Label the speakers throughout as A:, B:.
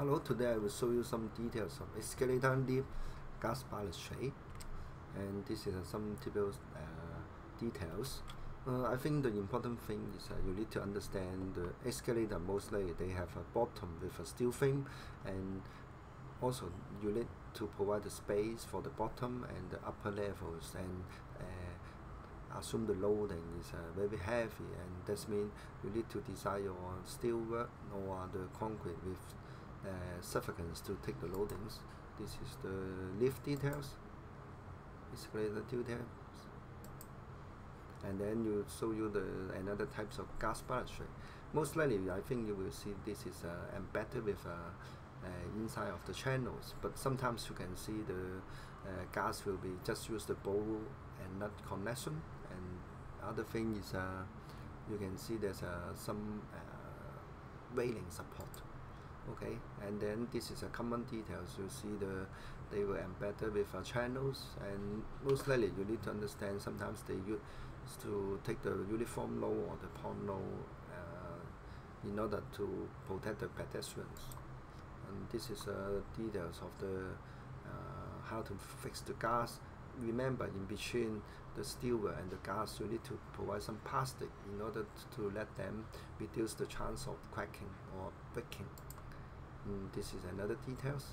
A: Hello, today I will show you some details of escalator lift glass balustrade and this is uh, some typical uh, details. Uh, I think the important thing is uh, you need to understand the escalator mostly they have a bottom with a steel frame and also you need to provide the space for the bottom and the upper levels. And uh, assume the loading is uh, very heavy. And that means you need to design your steel work or the concrete with uh, to take the loadings. This is the lift details, basically the details. And then you show you the another types of glass balustrade. Most likely, I think you will see this is uh, embedded with uh, uh, inside of the channels. But sometimes you can see the uh, glass will be just use the bowl and not connection. And other thing is uh, you can see there's some railing support okay and then this is a common details you see the they were embedded with uh, channels and most likely you need to understand sometimes they use to take the uniform low or the pond low uh, in order to protect the pedestrians. And this is uh, details of the uh, how to fix the glass. Remember in between the steel and the glass you need to provide some plastic in order to let them reduce the chance of cracking or breaking mm, this is another details.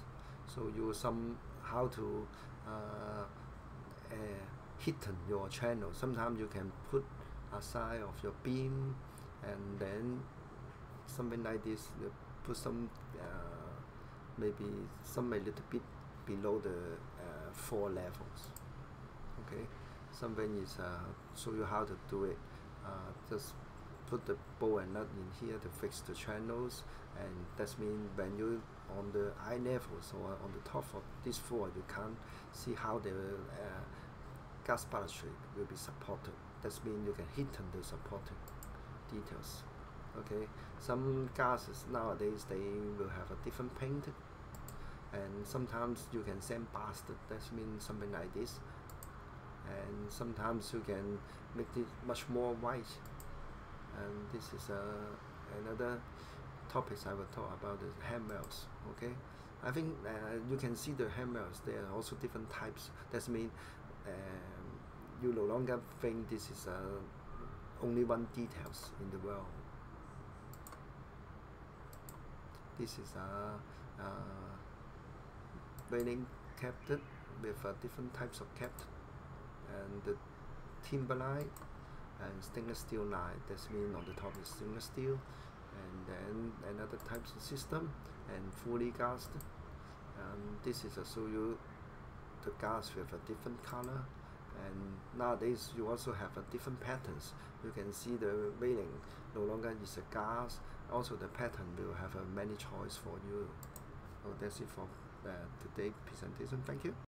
A: So you some how to uh, uh, hidden your channel. Sometimes you can put aside of your beam and then something like this you put some uh, maybe some a little bit below the uh, four levels. Okay? Something is uh, show you how to do it. Uh, just put the bowl and nut in here to fix the channels and that means when you on the eye levels or on the top of this floor you can't see how the uh, glass balustrade will be supported. That means you can hit on the supporting details okay? Some gases nowadays they will have a different paint and sometimes you can sandblast it that means something like this. And sometimes you can make it much more white and this is uh, another topics I will talk about the handrails okay? I think uh, you can see the handrails there are also different types. That means um, you no longer think this is uh, only one details in the world. This is a uh, uh, railing captain with uh, different types of captain. And the timber line and stainless steel line that's mean on the top is stainless steel and then another types of system and fully gassed. Um, this is a show you the glass with a different color and nowadays you also have a different patterns. You can see the railing no longer is a glass also the pattern will have a many choice for you. So that's it for uh, today presentation. Thank you